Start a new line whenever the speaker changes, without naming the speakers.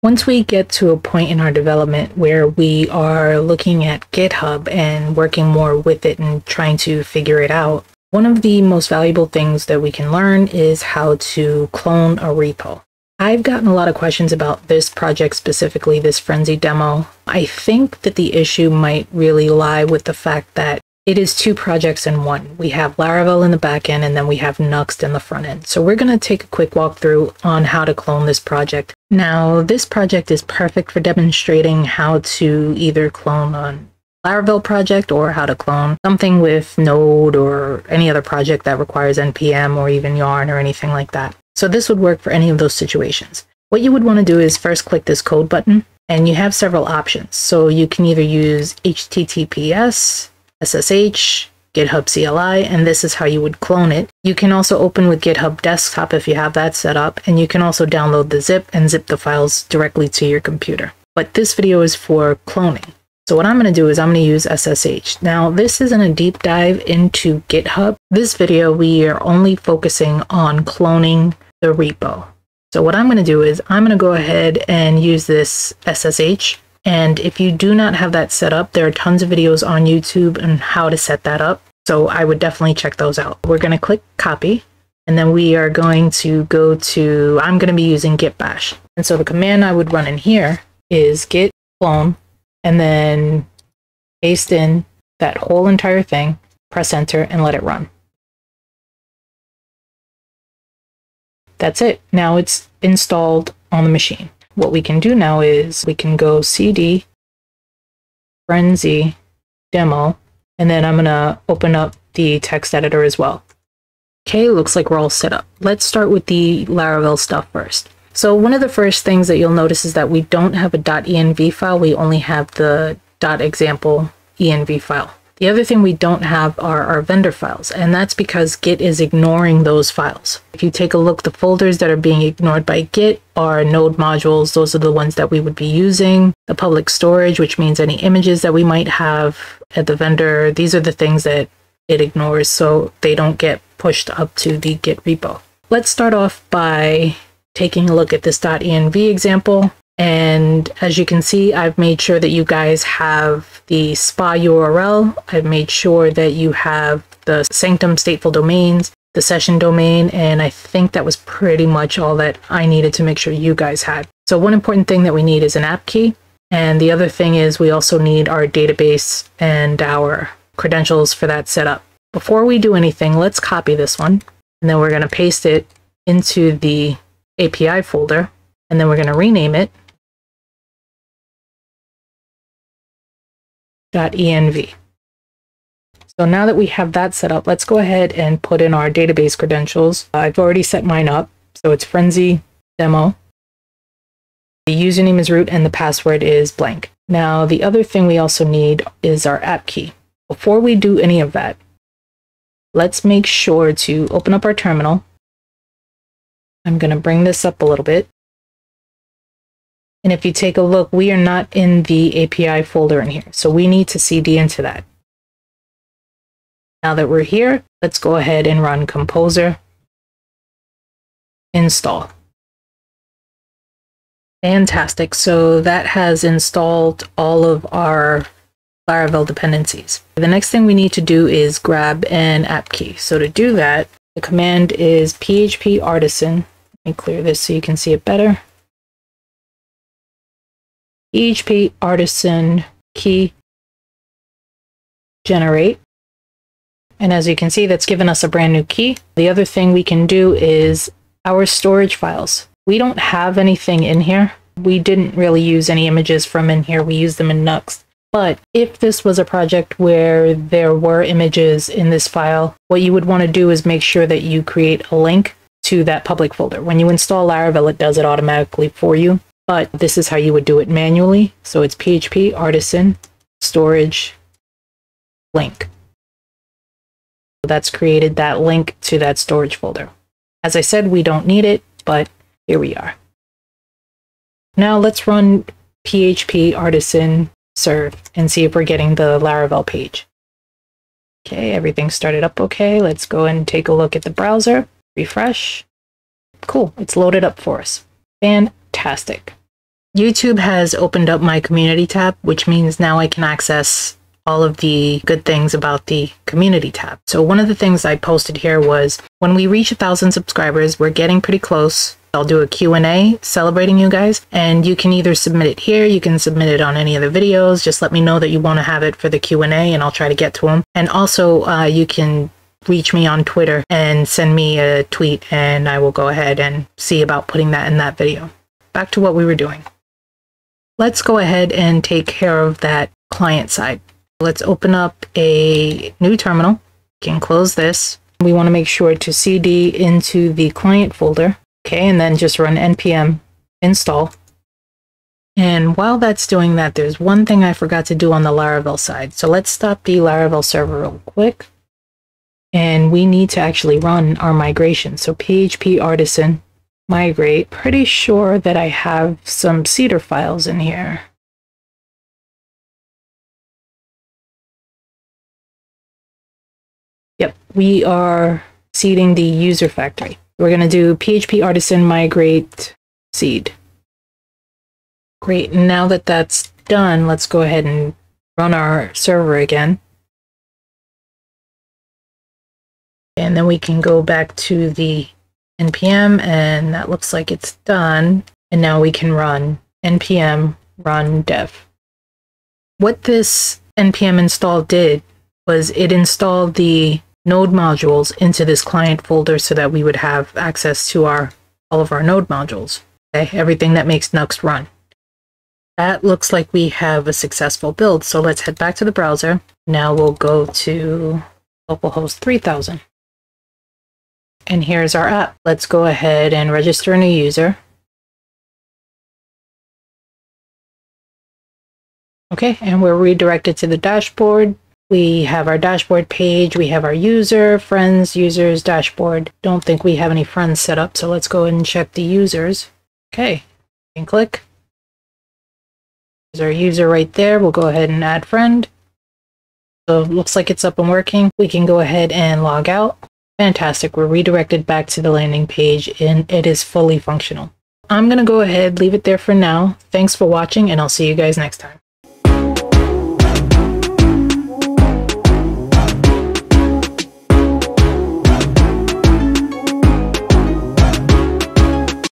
Once we get to a point in our development where we are looking at GitHub and working more with it and trying to figure it out, one of the most valuable things that we can learn is how to clone a repo. I've gotten a lot of questions about this project specifically, this Friendzy demo. I think that the issue might really lie with the fact that it is two projects in one. We have Laravel in the back end and then we have Nuxt in the front end. So we're going to take a quick walkthrough on how to clone this project. Now, this project is perfect for demonstrating how to either clone on Laravel project or how to clone something with Node or any other project that requires NPM or even Yarn or anything like that. So this would work for any of those situations. What you would want to do is first click this code button and you have several options. So you can either use HTTPS, SSH, GitHub CLI, and this is how you would clone it. You can also open with GitHub Desktop if you have that set up, and you can also download the zip and zip the files directly to your computer. But this video is for cloning. So what I'm going to do is I'm going to use SSH. Now, this isn't a deep dive into GitHub. This video, we are only focusing on cloning the repo. So what I'm going to do is I'm going to go ahead and use this SSH. And if you do not have that set up, there are tons of videos on YouTube on how to set that up. So I would definitely check those out. We're going to click copy and then we are going to go to, I'm going to be using git bash. And so the command I would run in here is git clone and then paste in that whole entire thing, press enter and let it run. That's it. Now it's installed on the machine. What we can do now is we can go cd friendzy demo, and then I'm going to open up the text editor as well. Okay, looks like we're all set up. Let's start with the Laravel stuff first. So one of the first things that you'll notice is that we don't have a .env file, we only have the .example env file. The other thing we don't have are our vendor files, and that's because Git is ignoring those files. If you take a look, the folders that are being ignored by Git are node modules. Those are the ones that we would be using. The public storage, which means any images that we might have at the vendor, these are the things that it ignores so they don't get pushed up to the Git repo. Let's start off by taking a look at this .env example. And as you can see, I've made sure that you guys have the SPA URL. I've made sure that you have the sanctum stateful domains, the session domain, and I think that was pretty much all that I needed to make sure you guys had. So one important thing that we need is an app key. And the other thing is we also need our database and our credentials for that setup. Before we do anything, let's copy this one. And then we're going to paste it into the API folder. And then we're going to rename it .env. So now that we have that set up, let's go ahead and put in our database credentials. I've already set mine up. So it's friendzy demo. The username is root and the password is blank. Now, the other thing we also need is our app key. Before we do any of that, let's make sure to open up our terminal. I'm going to bring this up a little bit. And if you take a look, we are not in the API folder in here. So we need to CD into that. Now that we're here, let's go ahead and run composer install. Fantastic. So that has installed all of our Laravel dependencies. The next thing we need to do is grab an app key. So to do that, the command is php artisan. Let me clear this so you can see it better. PHP artisan key generate. And as you can see, that's given us a brand new key. The other thing we can do is our storage files. We don't have anything in here. We didn't really use any images from in here. We used them in Nuxt. But if this was a project where there were images in this file, what you would want to do is make sure that you create a link to that public folder. When you install Laravel, it does it automatically for you but this is how you would do it manually. So it's PHP artisan storage link. So that's created that link to that storage folder. As I said, we don't need it, but here we are. Now let's run PHP artisan serve and see if we're getting the Laravel page. Okay, everything started up okay. Let's go and take a look at the browser, refresh. Cool, it's loaded up for us. Fantastic. YouTube has opened up my community tab, which means now I can access all of the good things about the community tab. So one of the things I posted here was when we reach a thousand subscribers, we're getting pretty close. I'll do a Q&A celebrating you guys and you can either submit it here, you can submit it on any of the videos. Just let me know that you want to have it for the Q&A and I'll try to get to them. And also uh, you can reach me on Twitter and send me a tweet and I will go ahead and see about putting that in that video. Back to what we were doing. Let's go ahead and take care of that client side. Let's open up a new terminal. Can close this. We want to make sure to cd into the client folder. Okay, and then just run npm install. And while that's doing that, there's one thing I forgot to do on the Laravel side. So let's stop the Laravel server real quick. And we need to actually run our migration. So PHP artisan migrate. Pretty sure that I have some seeder files in here. Yep, we are seeding the user factory. We're going to do PHP artisan migrate seed. Great, now that that's done, let's go ahead and run our server again. And then we can go back to the npm and that looks like it's done. And now we can run npm run dev. What this npm install did was it installed the node modules into this client folder so that we would have access to our all of our node modules. Okay, everything that makes Nuxt run. That looks like we have a successful build. So let's head back to the browser. Now we'll go to localhost 3000. And here's our app. Let's go ahead and register a new user. Okay, and we're redirected to the dashboard. We have our dashboard page. We have our user, friends, users, dashboard. Don't think we have any friends set up, so let's go ahead and check the users. Okay, and click. There's our user right there. We'll go ahead and add friend. So looks like it's up and working. We can go ahead and log out. Fantastic. We're redirected back to the landing page and it is fully functional. I'm going to go ahead, leave it there for now. Thanks for watching and I'll see you guys next time.